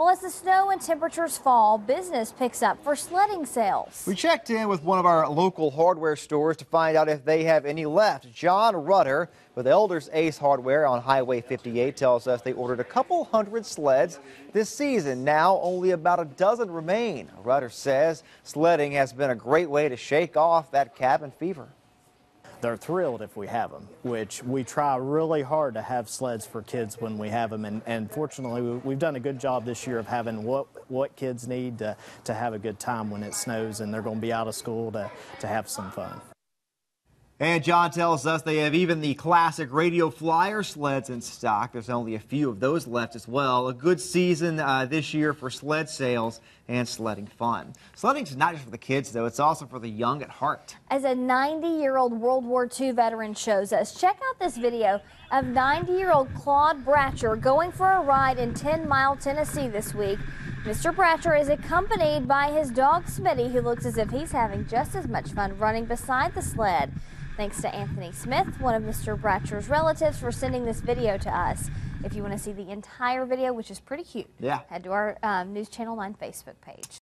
Well, as the snow and temperatures fall, business picks up for sledding sales. We checked in with one of our local hardware stores to find out if they have any left. John Rutter with Elders Ace Hardware on Highway 58 tells us they ordered a couple hundred sleds this season. Now only about a dozen remain. Rutter says sledding has been a great way to shake off that cabin fever they're thrilled if we have them, which we try really hard to have sleds for kids when we have them. And, and fortunately, we've done a good job this year of having what, what kids need to, to have a good time when it snows and they're going to be out of school to, to have some fun. And John tells us they have even the classic radio flyer sleds in stock. There's only a few of those left as well. A good season uh, this year for sled sales and sledding fun. Sledding is not just for the kids, though. It's also for the young at heart. As a 90-year-old World War II veteran shows us, check out this video of 90-year-old Claude Bratcher going for a ride in 10 Mile, Tennessee this week. Mr. Bratcher is accompanied by his dog Smitty, who looks as if he's having just as much fun running beside the sled. Thanks to Anthony Smith, one of Mr. Bratcher's relatives, for sending this video to us. If you want to see the entire video, which is pretty cute, yeah. head to our um, News Channel 9 Facebook page.